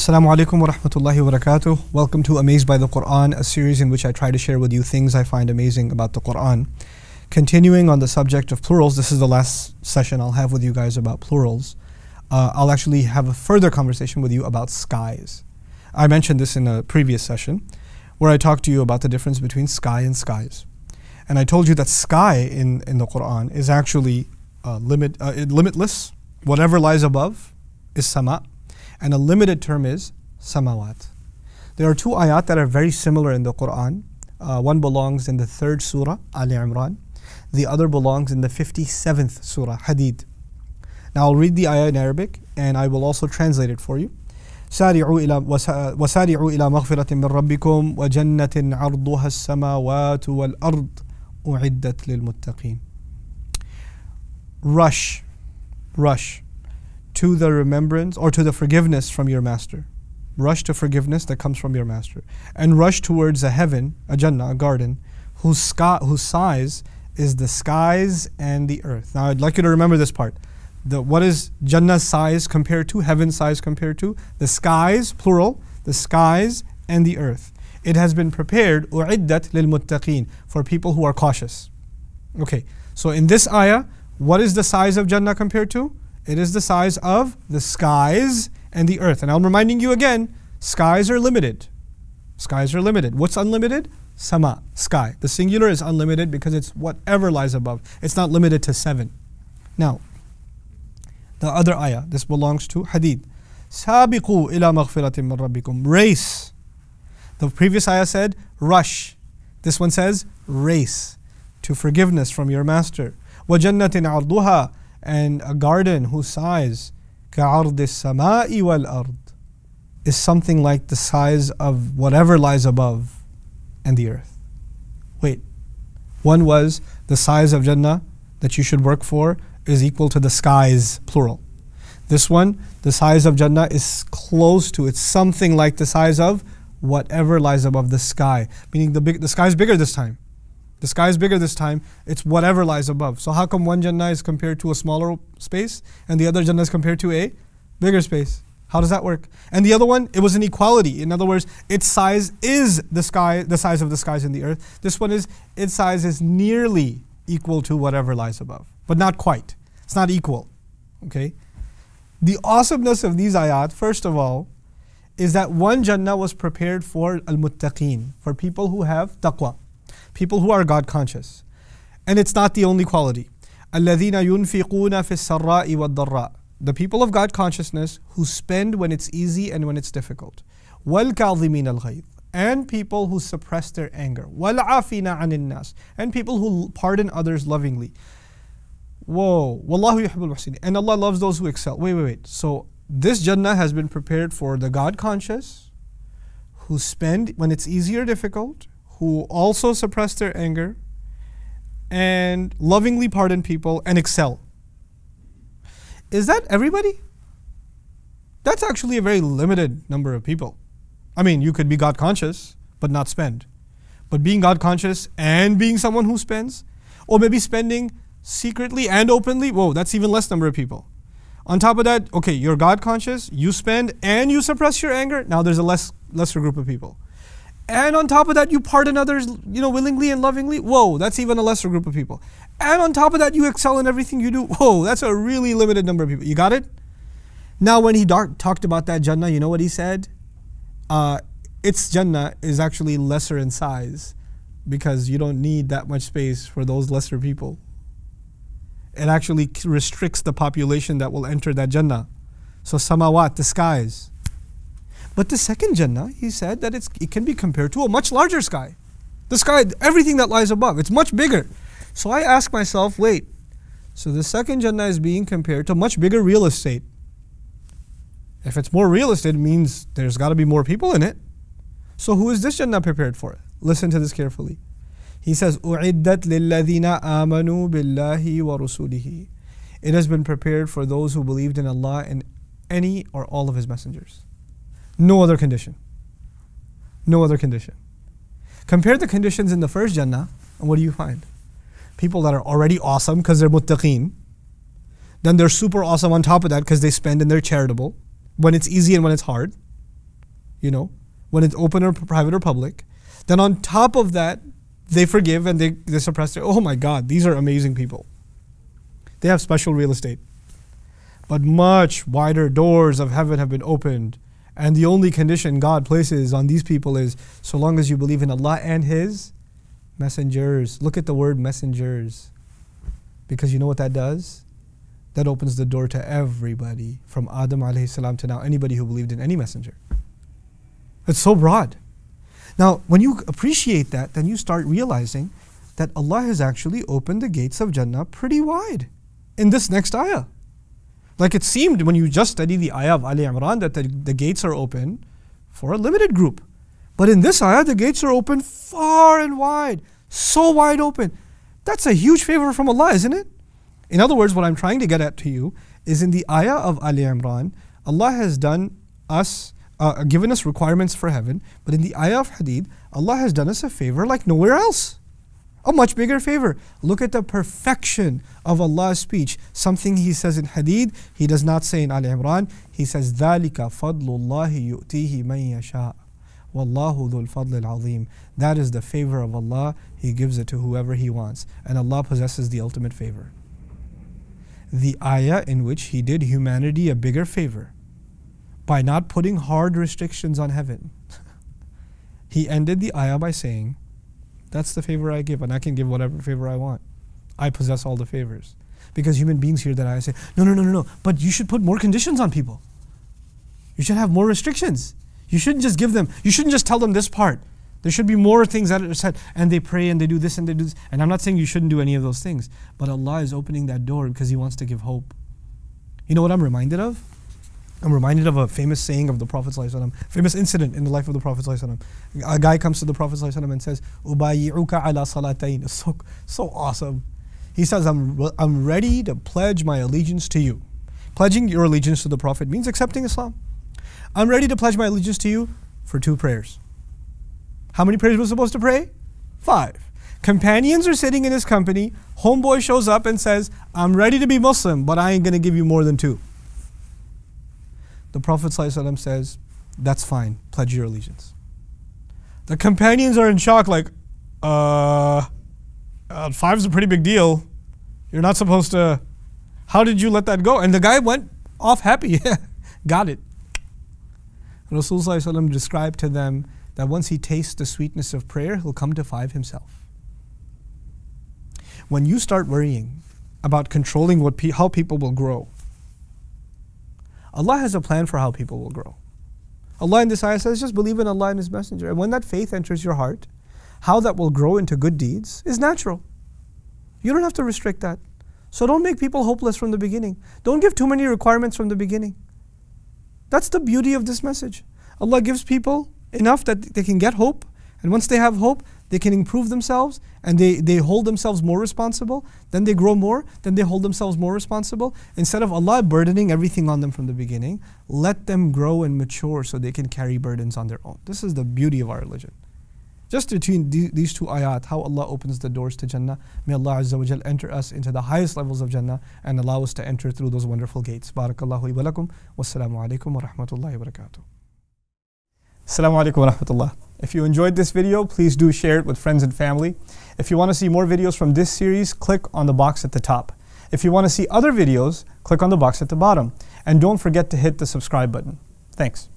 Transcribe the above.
Assalamu alaikum wa rahmatullahi wa barakatuh. Welcome to Amazed by the Quran, a series in which I try to share with you things I find amazing about the Quran. Continuing on the subject of plurals, this is the last session I'll have with you guys about plurals. Uh, I'll actually have a further conversation with you about skies. I mentioned this in a previous session where I talked to you about the difference between sky and skies. And I told you that sky in, in the Quran is actually uh, limit, uh, limitless. Whatever lies above is sama and a limited term is samawat. There are two ayat that are very similar in the Quran. Uh, one belongs in the third surah, Ali Imran. The other belongs in the 57th surah, Hadid. Now I'll read the ayah in Arabic and I will also translate it for you. سارعوا إلى وسارعوا إلى مغفرة من ربكم وجنة عرضها السماوات والأرض أعدت للمتقين. Rush, rush to the remembrance or to the forgiveness from your master. Rush to forgiveness that comes from your master. And rush towards a heaven, a Jannah, a garden, whose, sky, whose size is the skies and the earth. Now I'd like you to remember this part. The, what is Jannah's size compared to, heaven's size compared to? The skies, plural, the skies and the earth. It has been prepared, lil muttaqeen, for people who are cautious. Okay, so in this ayah, what is the size of Jannah compared to? It is the size of the skies and the earth. And I'm reminding you again, skies are limited. Skies are limited. What's unlimited? Sama, sky. The singular is unlimited because it's whatever lies above. It's not limited to seven. Now, the other ayah, this belongs to Hadid. Sabiqu ila maghfiratin min rabbikum. Race. The previous ayah said rush. This one says race to forgiveness from your master. وَجَنَّةٍ عَرْضُهَا and a garden whose size كَعَرْضِ السَّمَاءِ وَالْأَرْضِ is something like the size of whatever lies above and the earth. Wait, one was the size of Jannah that you should work for is equal to the skies, plural. This one, the size of Jannah is close to, it's something like the size of whatever lies above the sky. Meaning the, big, the sky is bigger this time. The sky is bigger this time. It's whatever lies above. So how come one Jannah is compared to a smaller space and the other Jannah is compared to a bigger space? How does that work? And the other one, it was an equality. In other words, its size is the sky, the size of the skies and the earth. This one is its size is nearly equal to whatever lies above, but not quite. It's not equal. Okay? The awesomeness of these ayat, first of all, is that one Jannah was prepared for al-muttaqeen, for people who have taqwa people who are God conscious. And it's not the only quality. الَّذِينَ يُنْفِقُونَ فِي السَّرَّاءِ وَالضَّرَّاءِ The people of God consciousness who spend when it's easy and when it's difficult. وَالْكَاظِمِينَ الْغَيْظِ And people who suppress their anger. وَالْعَافِينَ عَنِ النَّاسِ And people who pardon others lovingly. Whoa. وَاللَّهُ يُحِبُّ الْمُحْسِنِينَ And Allah loves those who excel. Wait, wait, wait. So this Jannah has been prepared for the God conscious who spend when it's easy or difficult who also suppress their anger and lovingly pardon people and excel. Is that everybody? That's actually a very limited number of people. I mean, you could be God conscious but not spend. But being God conscious and being someone who spends, or maybe spending secretly and openly, whoa, that's even less number of people. On top of that, okay, you're God conscious, you spend and you suppress your anger. Now there's a less lesser group of people. And on top of that, you pardon others, you know, willingly and lovingly. Whoa, that's even a lesser group of people. And on top of that, you excel in everything you do. Whoa, that's a really limited number of people. You got it? Now, when he talked about that Jannah, you know what he said? Uh, its Jannah is actually lesser in size because you don't need that much space for those lesser people. It actually restricts the population that will enter that Jannah. So, samawat, the skies but the second Jannah, he said that it can be compared to a much larger sky. The sky, everything that lies above, it's much bigger. So I ask myself, wait, so the second Jannah is being compared to much bigger real estate. If it's more real estate, it means there's got to be more people in it. So who is this Jannah prepared for? Listen to this carefully. He says, أُعِدَّتْ لِلَّذِينَ آمَنُوا بِاللَّهِ وَرُسُولِهِ It has been prepared for those who believed in Allah and any or all of His messengers. No other condition. No other condition. Compare the conditions in the first Jannah, and what do you find? People that are already awesome because they're muttaqeen. Then they're super awesome on top of that because they spend and they're charitable when it's easy and when it's hard. you know, when it's open or private or public. Then on top of that, they forgive and they, they suppress. Oh my God, these are amazing people. They have special real estate. But much wider doors of heaven have been opened. And the only condition God places on these people is so long as you believe in Allah and His messengers. Look at the word messengers. Because you know what that does? That opens the door to everybody from Adam alayhi to now anybody who believed in any messenger. It's so broad. Now, when you appreciate that, then you start realizing that Allah has actually opened the gates of Jannah pretty wide in this next ayah. Like it seemed when you just study the ayah of Ali Imran that the, the gates are open for a limited group. But in this ayah, the gates are open far and wide, so wide open. That's a huge favor from Allah, isn't it? In other words, what I'm trying to get at to you is in the ayah of Ali Imran, Allah has done us uh, given us requirements for heaven, but in the ayah of Hadid, Allah has done us a favor like nowhere else. A much bigger favor. Look at the perfection of Allah's speech. Something He says in Hadid, He does not say in Al Imran. He says, ذَلِكَ فَضْلُ اللَّهِ يُؤْتِيهِ مَن يَشَاءُ وَاللَّهُ ذُو الْفَضْلِ الْعَظِيمِ That is the favor of Allah. He gives it to whoever He wants. And Allah possesses the ultimate favor. The ayah in which He did humanity a bigger favor by not putting hard restrictions on heaven. he ended the ayah by saying, that's the favor I give, and I can give whatever favor I want. I possess all the favors. Because human beings hear that I say, No, no, no, no, no, but you should put more conditions on people. You should have more restrictions. You shouldn't just give them, you shouldn't just tell them this part. There should be more things that are said, and they pray and they do this and they do this. And I'm not saying you shouldn't do any of those things, but Allah is opening that door because He wants to give hope. You know what I'm reminded of? I'm reminded of a famous saying of the Prophet ﷺ, famous incident in the life of the Prophet ﷺ. A guy comes to the Prophet ﷺ and says, "Ubayi'uka ala salatayn." It's so so awesome. He says, "I'm I'm ready to pledge my allegiance to you." Pledging your allegiance to the Prophet means accepting Islam. I'm ready to pledge my allegiance to you for two prayers. How many prayers was supposed to pray? Five. Companions are sitting in his company. Homeboy shows up and says, "I'm ready to be Muslim, but I ain't gonna give you more than two. The Prophet ﷺ says, That's fine, pledge your allegiance. The companions are in shock, like, uh, uh, five's a pretty big deal. You're not supposed to. How did you let that go? And the guy went off happy. Got it. Rasulullah described to them that once he tastes the sweetness of prayer, he'll come to five himself. When you start worrying about controlling what pe- how people will grow, Allah has a plan for how people will grow. Allah in this ayah says, just believe in Allah and His Messenger. And when that faith enters your heart, how that will grow into good deeds is natural. You don't have to restrict that. So don't make people hopeless from the beginning. Don't give too many requirements from the beginning. That's the beauty of this message. Allah gives people enough that they can get hope. And once they have hope, they can improve themselves and they, they hold themselves more responsible. Then they grow more, then they hold themselves more responsible. Instead of Allah burdening everything on them from the beginning, let them grow and mature so they can carry burdens on their own. This is the beauty of our religion. Just between these two ayat, how Allah opens the doors to Jannah. May Allah Azza wa Jal enter us into the highest levels of Jannah and allow us to enter through those wonderful gates. Barakallahu wa lakum. Wassalamu alaikum wa rahmatullahi wa barakatuh. Assalamu alaikum wa rahmatullah. If you enjoyed this video, please do share it with friends and family. If you want to see more videos from this series, click on the box at the top. If you want to see other videos, click on the box at the bottom. And don't forget to hit the subscribe button. Thanks.